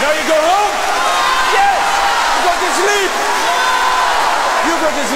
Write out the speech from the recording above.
Now you go home? Yes! You go to sleep! You go to sleep.